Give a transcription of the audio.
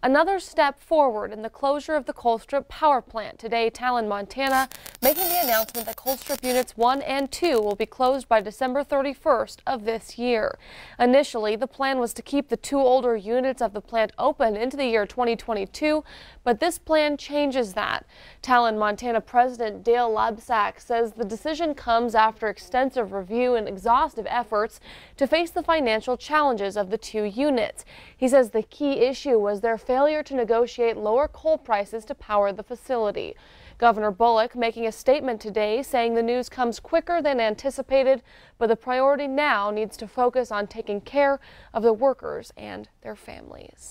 Another step forward in the closure of the Colstrip power plant. Today, Talen, Montana, making the announcement that Colstrip units 1 and 2 will be closed by December 31st of this year. Initially, the plan was to keep the two older units of the plant open into the year 2022, but this plan changes that. Talen, Montana President Dale Lebsack says the decision comes after extensive review and exhaustive efforts to face the financial challenges of the two units. He says the key issue was their failure to negotiate lower coal prices to power the facility. Governor Bullock making a statement today saying the news comes quicker than anticipated, but the priority now needs to focus on taking care of the workers and their families.